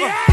Yeah!